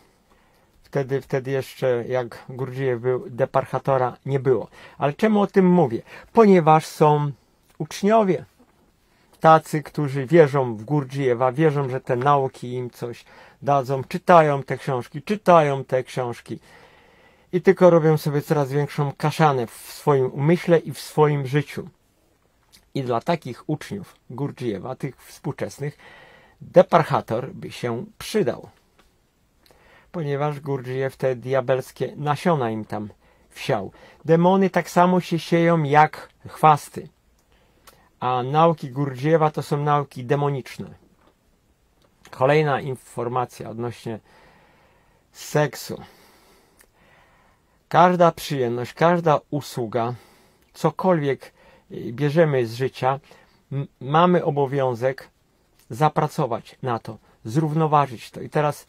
wtedy, wtedy jeszcze jak Gurdziejew był deparchatora nie było. Ale czemu o tym mówię? Ponieważ są uczniowie, tacy, którzy wierzą w Gurdziejewa, wierzą, że te nauki im coś dadzą, czytają te książki, czytają te książki i tylko robią sobie coraz większą kaszanę w swoim umyśle i w swoim życiu. I dla takich uczniów Gurdziejewa, tych współczesnych, deparchator by się przydał ponieważ Gurdjieff te diabelskie nasiona im tam wsiał. Demony tak samo się sieją jak chwasty. A nauki Gurdziewa to są nauki demoniczne. Kolejna informacja odnośnie seksu. Każda przyjemność, każda usługa, cokolwiek bierzemy z życia, mamy obowiązek zapracować na to, zrównoważyć to. I teraz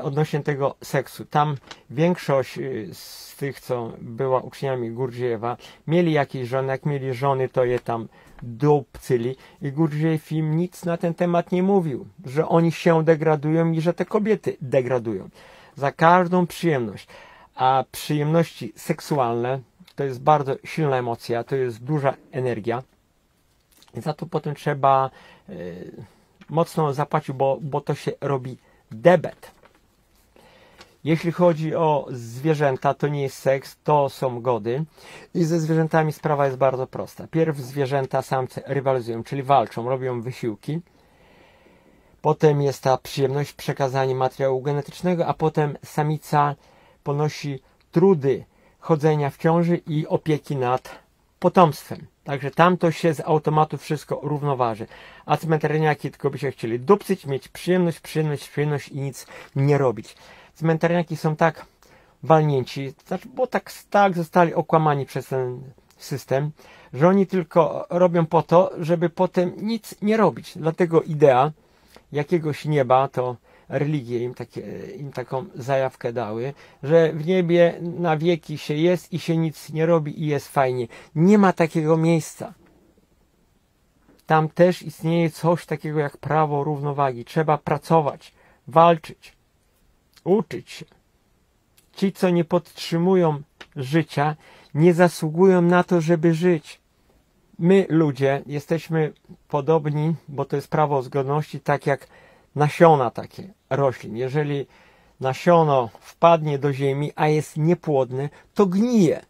odnośnie tego seksu. Tam większość y, z tych, co była uczniami Gurdziewa, mieli jakieś żony. Jak mieli żony, to je tam dupcyli. I Gurdziew im nic na ten temat nie mówił, że oni się degradują i że te kobiety degradują. Za każdą przyjemność. A przyjemności seksualne to jest bardzo silna emocja, to jest duża energia. I za to potem trzeba y, mocno zapłacić, bo, bo to się robi debet. Jeśli chodzi o zwierzęta, to nie jest seks, to są gody. I ze zwierzętami sprawa jest bardzo prosta. Pierw zwierzęta samce rywalizują, czyli walczą, robią wysiłki. Potem jest ta przyjemność przekazania materiału genetycznego, a potem samica ponosi trudy chodzenia w ciąży i opieki nad potomstwem. Także tam to się z automatu wszystko równoważy. A cmentarniaki tylko by się chcieli dupcyć, mieć przyjemność, przyjemność, przyjemność i nic nie robić cmentarniaki są tak walnięci, znaczy, bo tak, tak zostali okłamani przez ten system, że oni tylko robią po to, żeby potem nic nie robić. Dlatego idea jakiegoś nieba to religie im, takie, im taką zajawkę dały, że w niebie na wieki się jest i się nic nie robi i jest fajnie. Nie ma takiego miejsca. Tam też istnieje coś takiego jak prawo równowagi. Trzeba pracować, walczyć uczyć się. Ci, co nie podtrzymują życia, nie zasługują na to, żeby żyć. My, ludzie, jesteśmy podobni, bo to jest prawo zgodności, tak jak nasiona takie roślin. Jeżeli nasiono wpadnie do ziemi, a jest niepłodne, to gnije.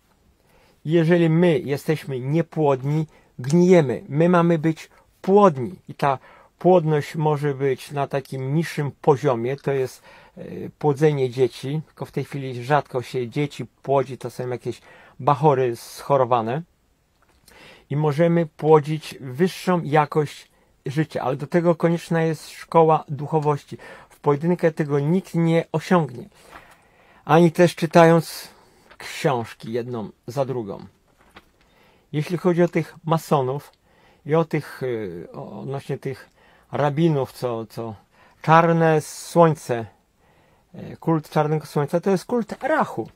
Jeżeli my jesteśmy niepłodni, gnijemy. My mamy być płodni. I ta płodność może być na takim niższym poziomie, to jest płodzenie dzieci, tylko w tej chwili rzadko się dzieci płodzi, to są jakieś bachory schorowane i możemy płodzić wyższą jakość życia, ale do tego konieczna jest szkoła duchowości. W pojedynkę tego nikt nie osiągnie, ani też czytając książki jedną za drugą. Jeśli chodzi o tych masonów i o tych, e, odnośnie tych rabinów, co, co czarne słońce, kult czarnego słońca to jest kult Rachu,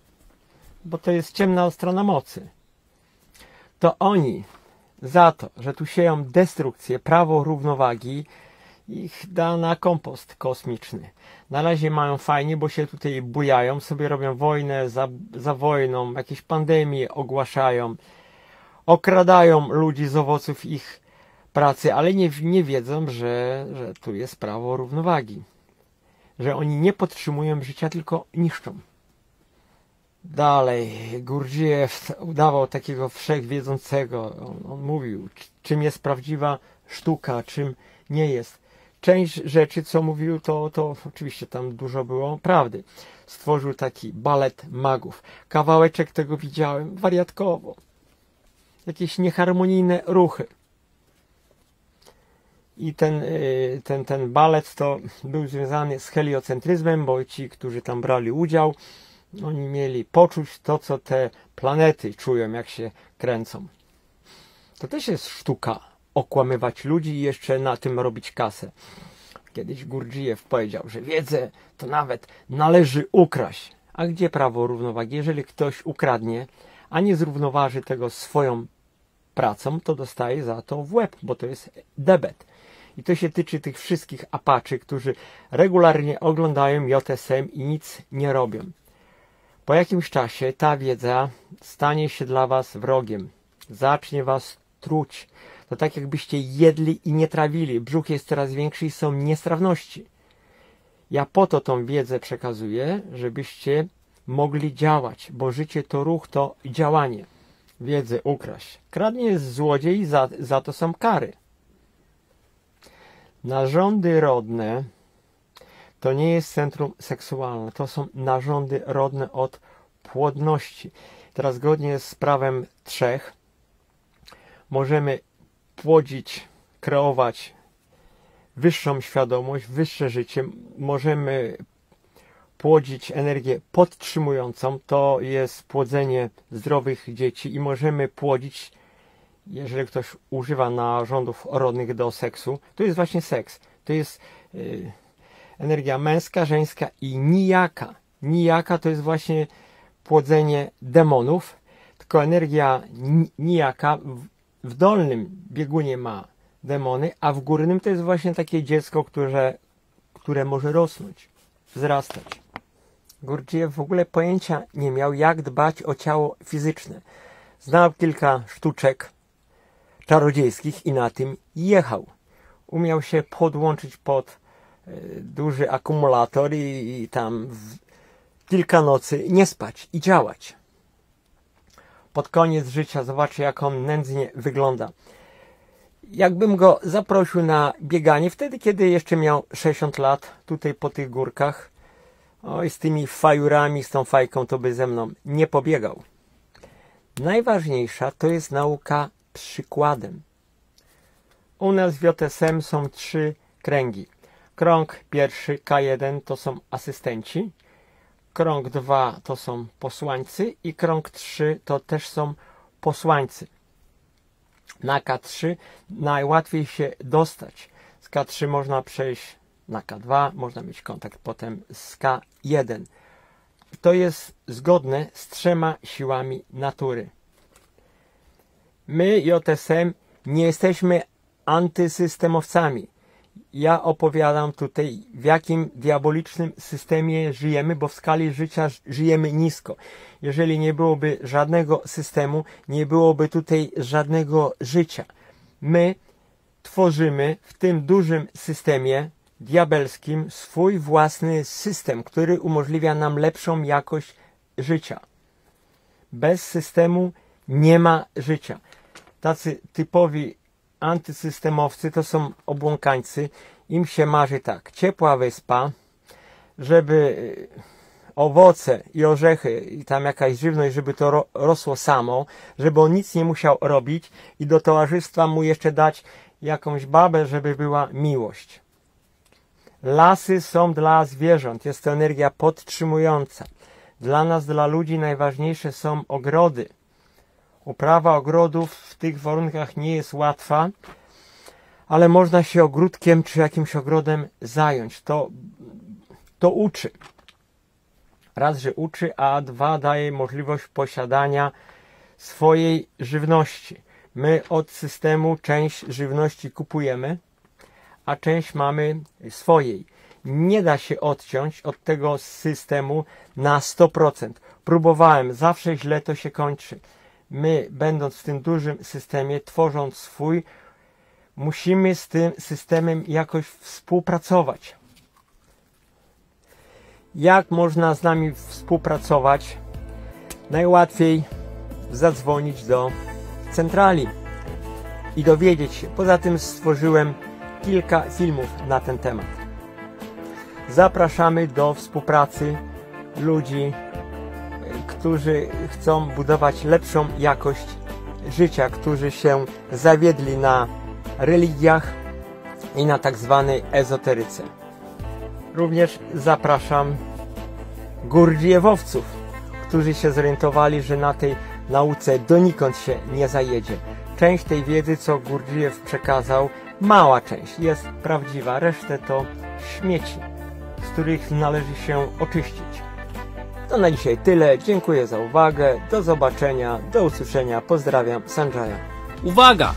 bo to jest ciemna strona mocy. To oni za to, że tu sieją destrukcję, prawo równowagi, ich da na kompost kosmiczny. Na razie mają fajnie, bo się tutaj bujają, sobie robią wojnę za, za wojną, jakieś pandemie ogłaszają, okradają ludzi z owoców ich pracy, ale nie, nie wiedzą, że, że tu jest prawo równowagi. Że oni nie podtrzymują życia, tylko niszczą. Dalej, Gurdziew udawał takiego wszechwiedzącego. On, on mówił, czym jest prawdziwa sztuka, czym nie jest. Część rzeczy, co mówił, to, to oczywiście tam dużo było prawdy. Stworzył taki balet magów. Kawałeczek tego widziałem wariatkowo. Jakieś nieharmonijne ruchy. I ten, y, ten, ten balet to był związany z heliocentryzmem, bo ci, którzy tam brali udział, oni mieli poczuć to, co te planety czują, jak się kręcą. To też jest sztuka okłamywać ludzi i jeszcze na tym robić kasę. Kiedyś Gurdjieff powiedział, że wiedzę to nawet należy ukraść. A gdzie prawo równowagi? Jeżeli ktoś ukradnie, a nie zrównoważy tego swoją pracą, to dostaje za to w łeb, bo to jest debet. I to się tyczy tych wszystkich apaczy, którzy regularnie oglądają JSM i nic nie robią. Po jakimś czasie ta wiedza stanie się dla was wrogiem. Zacznie was truć. To tak jakbyście jedli i nie trawili. Brzuch jest coraz większy i są niestrawności. Ja po to tą wiedzę przekazuję, żebyście mogli działać, bo życie to ruch, to działanie. Wiedzę ukraść. Kradnie jest złodziej, za, za to są kary. Narządy rodne to nie jest centrum seksualne, to są narządy rodne od płodności. Teraz zgodnie z prawem trzech możemy płodzić, kreować wyższą świadomość, wyższe życie. Możemy płodzić energię podtrzymującą, to jest płodzenie zdrowych dzieci i możemy płodzić, jeżeli ktoś używa narządów rodnych do seksu, to jest właśnie seks. To jest yy, energia męska, żeńska i nijaka. Nijaka to jest właśnie płodzenie demonów, tylko energia nijaka w dolnym biegunie ma demony, a w górnym to jest właśnie takie dziecko, które, które może rosnąć, wzrastać. Gurdjieff w ogóle pojęcia nie miał, jak dbać o ciało fizyczne. Znał kilka sztuczek czarodziejskich i na tym jechał. Umiał się podłączyć pod e, duży akumulator i, i tam kilka nocy nie spać i działać pod koniec życia, zobaczy jak on nędznie wygląda. Jakbym go zaprosił na bieganie, wtedy kiedy jeszcze miał 60 lat, tutaj po tych górkach, oj, z tymi fajurami, z tą fajką, to by ze mną nie pobiegał. Najważniejsza to jest nauka przykładem. U nas w JSM są trzy kręgi. Krąg pierwszy, K1, to są asystenci krąg 2 to są posłańcy i krąg 3 to też są posłańcy. Na K3 najłatwiej się dostać. Z K3 można przejść na K2, można mieć kontakt potem z K1. To jest zgodne z trzema siłami natury. My, JSM, nie jesteśmy antysystemowcami ja opowiadam tutaj, w jakim diabolicznym systemie żyjemy, bo w skali życia żyjemy nisko. Jeżeli nie byłoby żadnego systemu, nie byłoby tutaj żadnego życia. My tworzymy w tym dużym systemie diabelskim swój własny system, który umożliwia nam lepszą jakość życia. Bez systemu nie ma życia. Tacy typowi antysystemowcy to są obłąkańcy. Im się marzy tak, ciepła wyspa, żeby e, owoce i orzechy i tam jakaś żywność, żeby to rosło samo, żeby on nic nie musiał robić i do towarzystwa mu jeszcze dać jakąś babę, żeby była miłość. Lasy są dla zwierząt, jest to energia podtrzymująca. Dla nas, dla ludzi najważniejsze są ogrody. Uprawa ogrodów w tych warunkach nie jest łatwa, ale można się ogródkiem czy jakimś ogrodem zająć. To, to uczy. Raz, że uczy, a dwa daje możliwość posiadania swojej żywności. My od systemu część żywności kupujemy, a część mamy swojej. Nie da się odciąć od tego systemu na 100%. Próbowałem, zawsze źle to się kończy. My, będąc w tym dużym systemie, tworząc swój, musimy z tym systemem jakoś współpracować. Jak można z nami współpracować? Najłatwiej zadzwonić do centrali i dowiedzieć się. Poza tym stworzyłem kilka filmów na ten temat. Zapraszamy do współpracy ludzi, którzy chcą budować lepszą jakość życia, którzy się zawiedli na religiach i na tak zwanej ezoteryce. Również zapraszam gurdjiewowców, którzy się zorientowali, że na tej nauce donikąd się nie zajedzie. Część tej wiedzy, co Gurdjiew przekazał, mała część jest prawdziwa, resztę to śmieci, z których należy się oczyścić. To na dzisiaj tyle. Dziękuję za uwagę. Do zobaczenia. Do usłyszenia. Pozdrawiam. Sanjaya. Uwaga!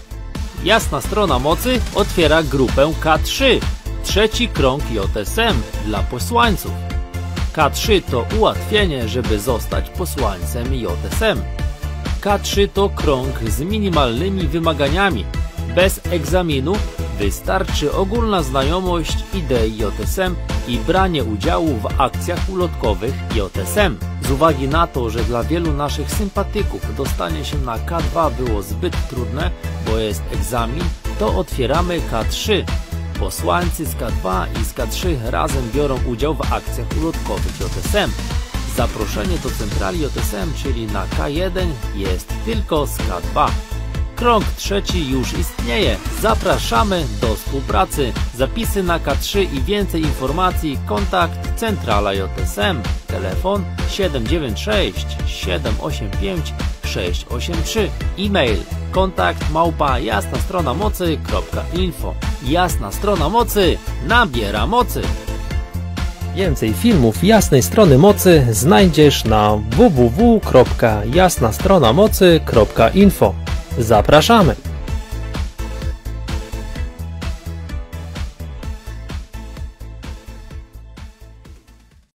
Jasna strona mocy otwiera grupę K3, trzeci krąg JSM dla posłańców. K3 to ułatwienie, żeby zostać posłańcem JSM. K3 to krąg z minimalnymi wymaganiami. Bez egzaminu wystarczy ogólna znajomość idei JSM i branie udziału w akcjach ulotkowych JSM. Z uwagi na to, że dla wielu naszych sympatyków dostanie się na K2 było zbyt trudne, bo jest egzamin, to otwieramy K3. Posłańcy z K2 i z K3 razem biorą udział w akcjach ulotkowych JSM. Zaproszenie do centrali JSM, czyli na K1 jest tylko z K2. Krąg trzeci już istnieje. Zapraszamy do współpracy. Zapisy na K3 i więcej informacji kontakt Centrala JSM. Telefon 796 785 683. E-mail kontakt małpa jasna strona mocy.info. Jasna strona mocy nabiera mocy. Więcej filmów Jasnej Strony Mocy znajdziesz na www.jasnastronamocy.info. Zapraszamy!